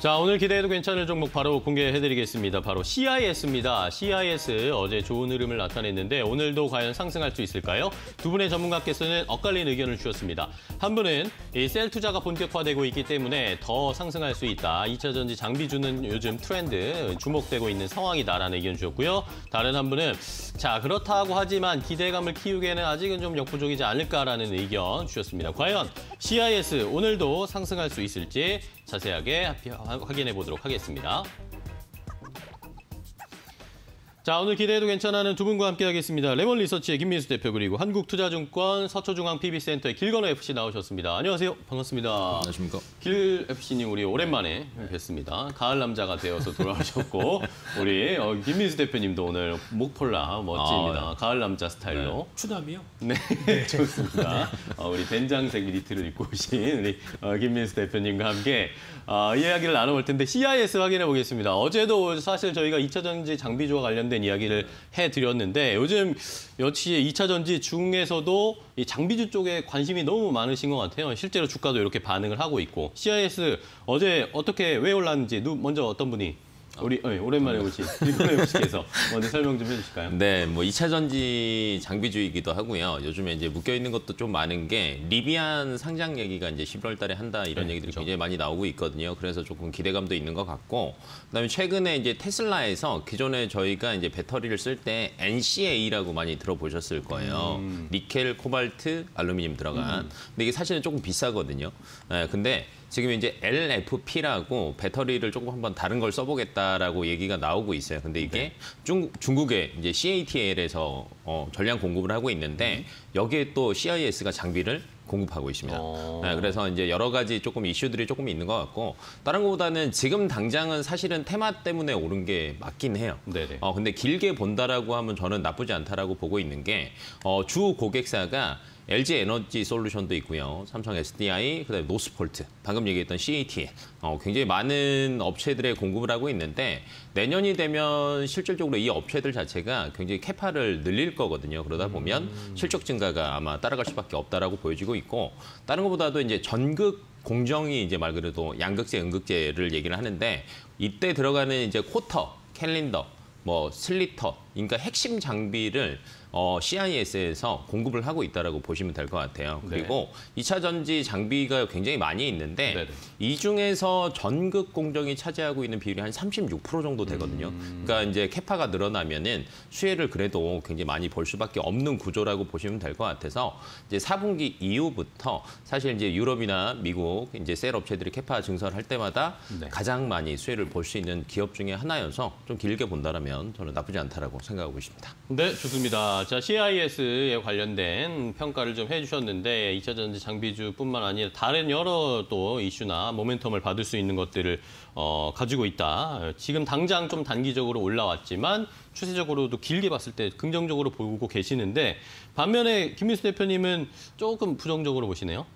자, 오늘 기대해도 괜찮을 종목 바로 공개해드리겠습니다. 바로 CIS입니다. CIS 어제 좋은 흐름을 나타냈는데 오늘도 과연 상승할 수 있을까요? 두 분의 전문가께서는 엇갈린 의견을 주셨습니다. 한 분은 이 셀 투자가 본격화되고 있기 때문에 더 상승할 수 있다. 2차 전지 장비주는 요즘 트렌드 주목되고 있는 상황이다라는 의견 주셨고요. 다른 한 분은 자 그렇다고 하지만 기대감을 키우기에는 아직은 좀 역부족이지 않을까라는 의견 주셨습니다. 과연 CIS 오늘도 상승할 수 있을지 자세하게 확인해 보도록 하겠습니다. 자, 오늘 기대해도 괜찮아는 두 분과 함께 하겠습니다. 레몬 리서치의 김민수 대표 그리고 한국투자증권 서초중앙 PB센터의 길건호 FC 나오셨습니다. 안녕하세요. 반갑습니다. 안녕하십니까. 길 FC님 우리 오랜만에 뵙습니다. 가을 남자가 되어서 돌아오셨고 우리 어, 김민수 대표님도 오늘 목폴라 멋집니다. 아, 가을 남자 스타일로. 추남이요? 네, 좋습니다. 어, 우리 된장색 니트를 입고 오신 우리 어, 김민수 대표님과 함께 어, 이야기를 나눠볼 텐데 CIS 확인해 보겠습니다. 어제도 사실 저희가 2차 전지 장비주와 관련된 이야기를 해드렸는데 요즘 역시 2차 전지 중에서도 이 장비주 쪽에 관심이 너무 많으신 것 같아요. 실제로 주가도 이렇게 반응을 하고 있고 CIS 어제 어떻게 왜 올랐는지 누- 먼저 어떤 분이 우리 어, 오랜만에 오신 이번에 오시께서 먼저 설명 좀 해주실까요? 네, 뭐 2차 전지 장비주이기도 하고요. 요즘에 이제 묶여 있는 것도 좀 많은 게 리비안 상장 얘기가 이제 11월 달에 한다 이런 네, 얘기들이 그렇죠. 굉장히 많이 나오고 있거든요. 그래서 조금 기대감도 있는 것 같고 그다음에 최근에 이제 테슬라에서 기존에 저희가 이제 배터리를 쓸 때 NCA라고 많이 들어보셨을 거예요. 음. 니켈, 코발트, 알루미늄 들어간. 근데 이게 사실은 조금 비싸거든요. 네, 근데 지금 이제 LFP라고 배터리를 조금 한번 다른 걸 써보겠다라고 얘기가 나오고 있어요. 근데 이게 네. 중, 중국의 이제 CATL에서 어, 전량 공급을 하고 있는데 여기에 또 CIS가 장비를 공급하고 있습니다. 어. 네, 그래서 이제 여러 가지 조금 이슈들이 조금 있는 것 같고 다른 것보다는 지금 당장은 사실은 테마 때문에 오른 게 맞긴 해요. 네네. 어, 근데 길게 본다라고 하면 저는 나쁘지 않다라고 보고 있는 게, 어, 주 고객사가 LG 에너지 솔루션도 있고요. 삼성 SDI, 그다음에 노스폴트, 방금 얘기했던 CATL. 어, 굉장히 많은 업체들에 공급을 하고 있는데 내년이 되면 실질적으로 이 업체들 자체가 굉장히 캐파를 늘릴 거거든요. 그러다 보면 실적 증가가 아마 따라갈 수밖에 없다라고 보여지고 있고 다른 것보다도 이제 전극 공정이 이제 말 그대로 양극재, 음극재를 얘기를 하는데 이때 들어가는 이제 쿼터, 캘린더, 뭐 슬리터, 그러니까 핵심 장비를 어, CIS에서 공급을 하고 있다라고 보시면 될 것 같아요. 그리고 이 2차 전지 장비가 굉장히 많이 있는데 네네. 이 중에서 전극 공정이 차지하고 있는 비율이 한 36% 정도 되거든요. 음. 그러니까 이제 캐파가 늘어나면은 수혜를 그래도 굉장히 많이 볼 수밖에 없는 구조라고 보시면 될 것 같아서 이제 4분기 이후부터 사실 이제 유럽이나 미국 이제 셀 업체들이 캐파 증설할 을 때마다 네. 가장 많이 수혜를 볼 수 있는 기업 중에 하나여서 좀 길게 본다라면 저는 나쁘지 않다라고 생각하고 있습니다. 네, 좋습니다. 자, CIS에 관련된 평가를 좀 해주셨는데 2차 전지 장비주뿐만 아니라 다른 여러 또 이슈나 모멘텀을 받을 수 있는 것들을 어, 가지고 있다. 지금 당장 좀 단기적으로 올라왔지만 추세적으로도 길게 봤을 때 긍정적으로 보고 계시는데 반면에 김민수 대표님은 조금 부정적으로 보시네요.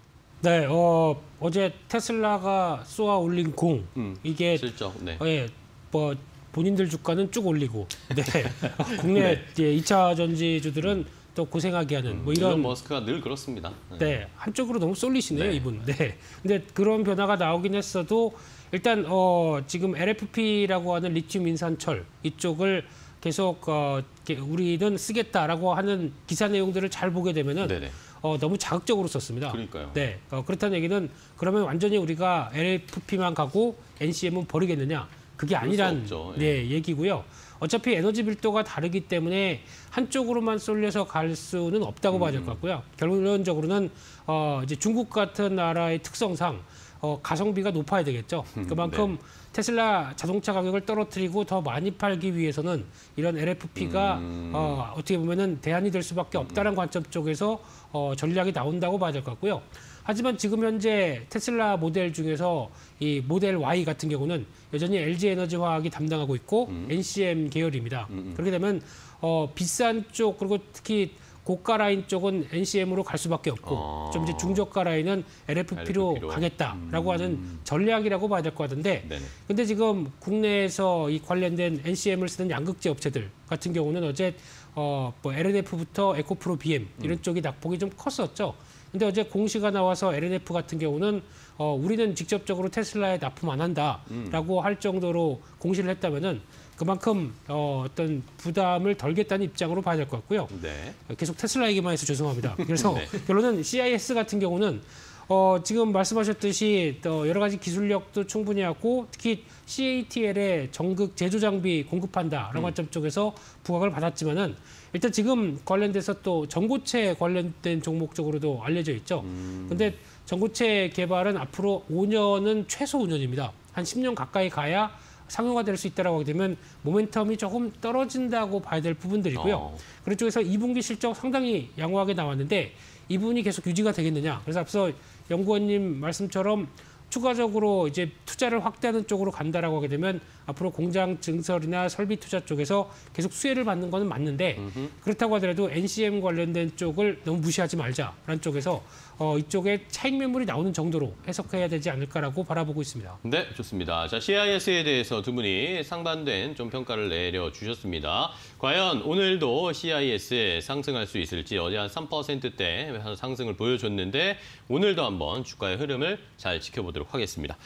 네, 어, 어제 테슬라가 쏘아 올린 공 음, 이게 실적. 네. 어, 예, 뭐 본인들 주가는 쭉 올리고, 네, 국내 예, 2차 전지주들은 또 고생하게 하는 뭐 이런 머스크가 늘 그렇습니다. 네. 네, 한쪽으로 너무 쏠리시네요, 네. 이분. 네. 근데 그런 변화가 나오긴 했어도 일단 어 지금 LFP라고 하는 리튬 인산철 이쪽을 계속 어 우리는 쓰겠다라고 하는 기사 내용들을 잘 보게 되면은 네네. 어 너무 자극적으로 썼습니다. 그러니까요. 네. 어, 그렇다는 얘기는 그러면 완전히 우리가 LFP만 가고 NCM은 버리겠느냐? 그게 아니란. 예. 네, 얘기고요. 어차피 에너지 밀도가 다르기 때문에 한쪽으로만 쏠려서 갈 수는 없다고 봐야 될 음. 것 같고요. 결론적으로는 어 이제 중국 같은 나라의 특성상 어 가성비가 높아야 되겠죠. 음, 그만큼 네. 테슬라 자동차 가격을 떨어뜨리고 더 많이 팔기 위해서는 이런 LFP가 음. 어 어떻게 보면은 대안이 될 수밖에 없다는 관점 쪽에서 어 전략이 나온다고 봐야 될 것 같고요. 하지만 지금 현재 테슬라 모델 중에서 이 모델 Y 같은 경우는 여전히 LG 에너지 화학이 담당하고 있고 음. NCM 계열입니다. 그렇게 되면 어 비싼 쪽 그리고 특히 고가 라인 쪽은 NCM으로 갈 수밖에 없고 아. 좀 이제 중저가 라인은 LFP로, LFP 로. 가겠다라고 하는 전략이라고 봐야 될 것 같은데 네네. 근데 지금 국내에서 이 관련된 NCM을 쓰는 양극재 업체들 같은 경우는 어제 어뭐 LNF부터 에코프로 BM 이런 쪽이 낙폭이 좀 컸었죠. 근데 어제 공시가 나와서 LNF 같은 경우는 어, 우리는 직접적으로 테슬라에 납품 안 한다라고 할 정도로 공시를 했다면은 그만큼 어, 어떤 부담을 덜겠다는 입장으로 봐야 될 것 같고요. 네. 계속 테슬라 얘기만 해서 죄송합니다. 그래서 네. 결론은 CIS 같은 경우는 어, 지금 말씀하셨듯이 또 여러 가지 기술력도 충분히 하고 특히 CATL의 전극 제조 장비 공급한다라는 관점 쪽에서 부각을 받았지만은 일단 지금 관련돼서 또 전고체 관련된 종목 쪽으로도 알려져 있죠. 근데 전고체 개발은 앞으로 5년은 최소 5년입니다. 한 10년 가까이 가야 상용화 될 수 있다라고 하게 되면 모멘텀이 조금 떨어진다고 봐야 될 부분들이고요. 어. 그런 쪽에서 2분기 실적 상당히 양호하게 나왔는데 이 부분이 계속 유지가 되겠느냐. 그래서 앞서 연구원님 말씀처럼 추가적으로 이제 투자를 확대하는 쪽으로 간다라고 하게 되면 앞으로 공장 증설이나 설비 투자 쪽에서 계속 수혜를 받는 거는 맞는데 그렇다고 하더라도 NCM 관련된 쪽을 너무 무시하지 말자라는 쪽에서 어, 이쪽에 차익 매물이 나오는 정도로 해석해야 되지 않을까라고 바라보고 있습니다. 네, 좋습니다. 자, CIS에 대해서 두 분이 상반된 좀 평가를 내려주셨습니다. 과연 오늘도 CIS 상승할 수 있을지 어제 한 3%대 상승을 보여줬는데 오늘도 한번 주가의 흐름을 잘 지켜보 도록 하겠습니다.